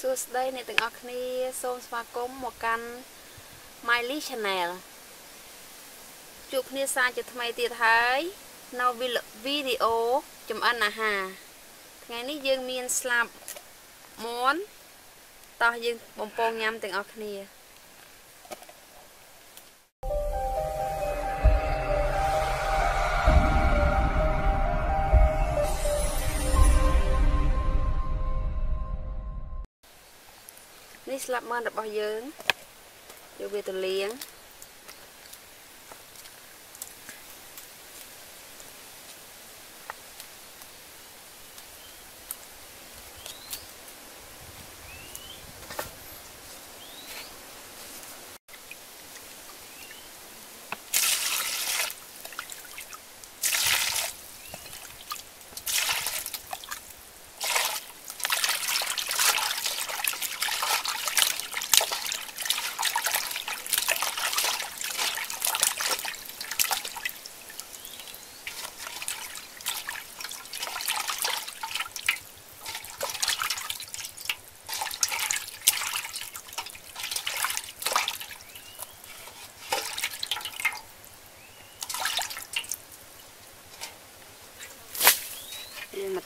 សួស្តីអ្នកទាំងអស់គ្នាសូមស្វាគមន៍មកកាន់ Miley Channel ជួបគ្នាសារជាថ្មីទៀតហើយនៅវីដេអូចម្អិនអាហារថ្ងៃនេះយើងមានស្លាប់មន់តោះយើងបំពងញ៉ាំទាំងអស់គ្នា នេះស្លាប់មន់របស់យើងយកវាទៅលាង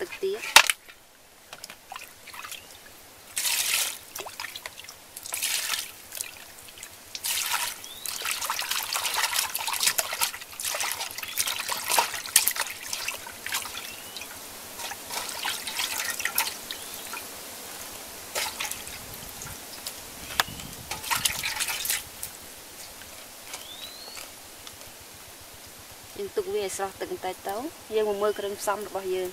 ទឹកទៀតយើងទុកវាឲ្យស្រស់ទឹកបន្តិចទៅយើងមកមើលគ្រឿងផ្សំរបស់យើង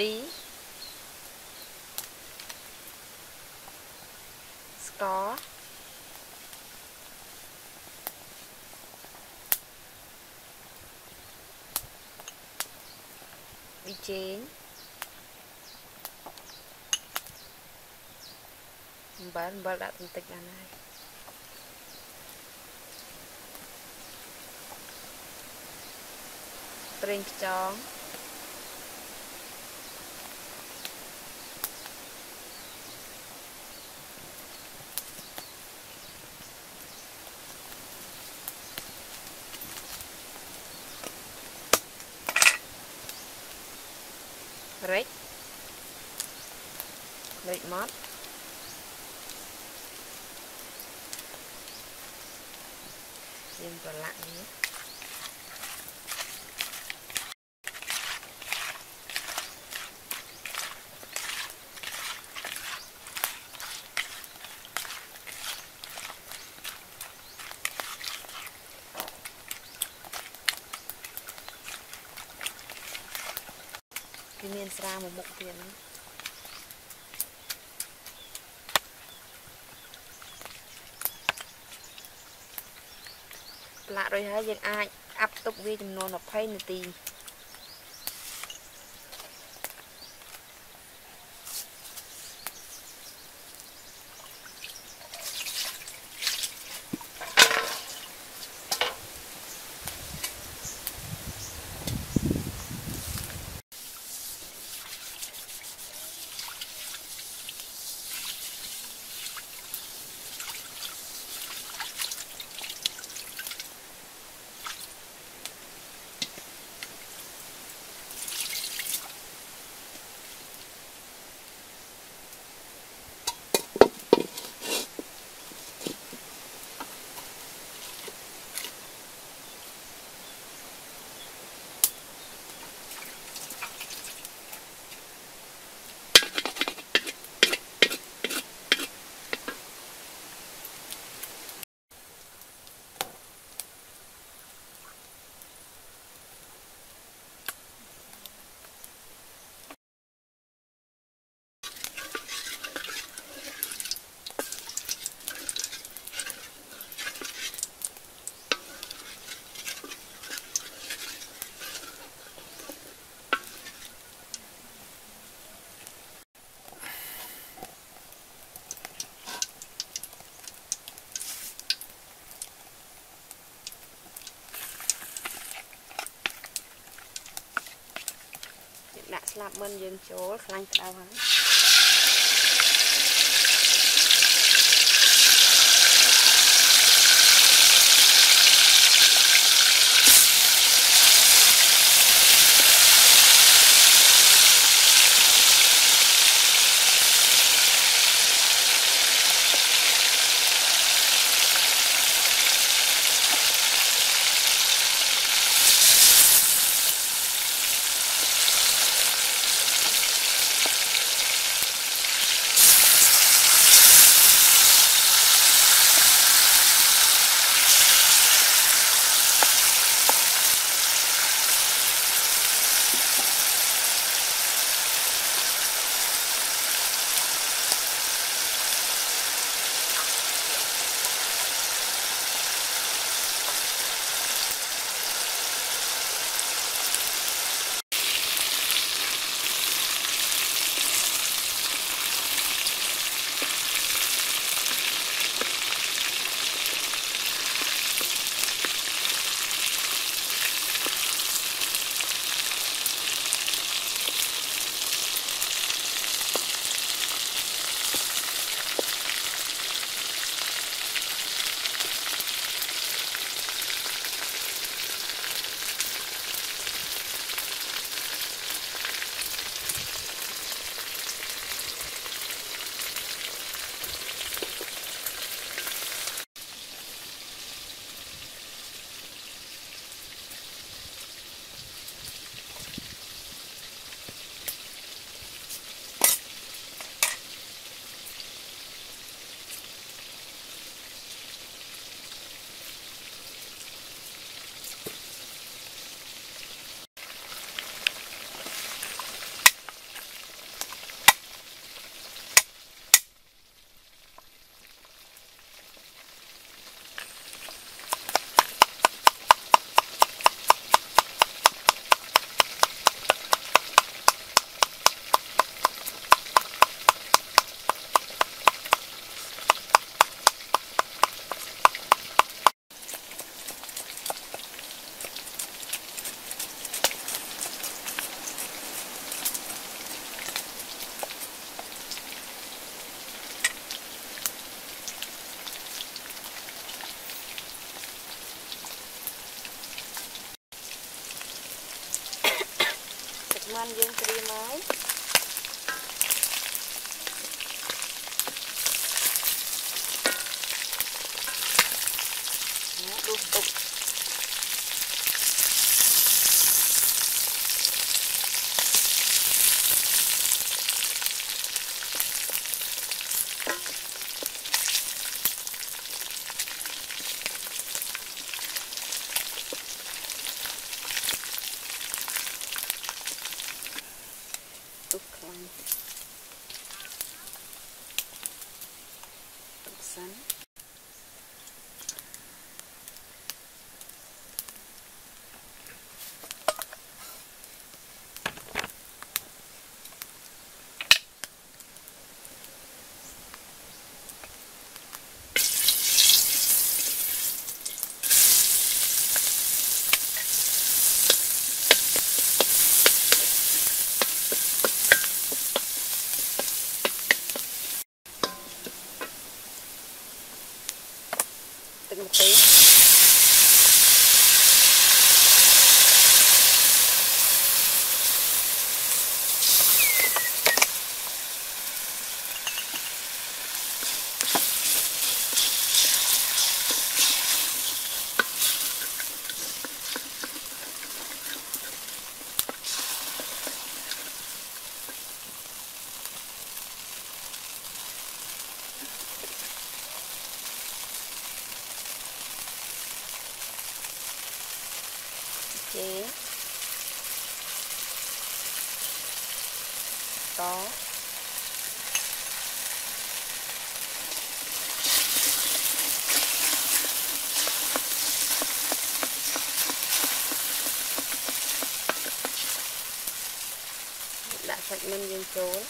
រ៉ូឌីស្ករប៊ីចេងអំបិលអំបិលដាក់បន្តិចបានហើយប្រេងខ្យង rách rách mót thêm còn lại nhé វាមាន ស្រាមួយមុខទៀតហ្នឹងផ្លាក់រួចហើយយើងអាចអាប់ទុកវាចំនួន20នាទី ស្លាប់មិនយើងចូលខ្លាញ់ក្តៅហើយ ទឹកមិនយើងត្រៀមហើយ ចេតដាក់សាច់មិនយើងចូល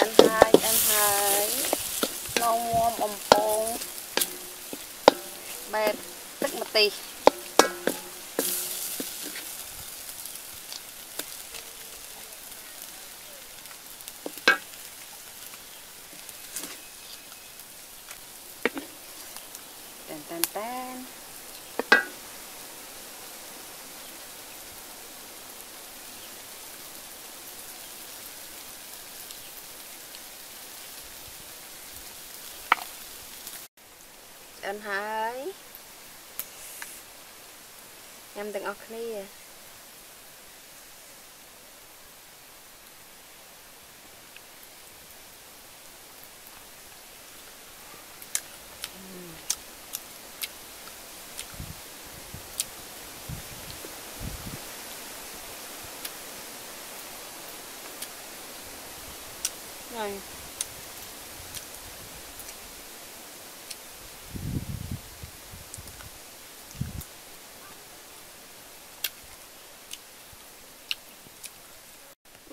អិនហើយអិនហើយនៅមួមអំពងបែប ទឹកម្ទេសតែនតែនតែនអិនហើយ ញ៉ាំទាំងអស់គ្នា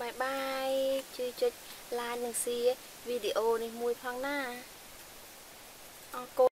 bye bye ជួយចុច like និង share វីដេអូនេះមួយផងណាអរគុណ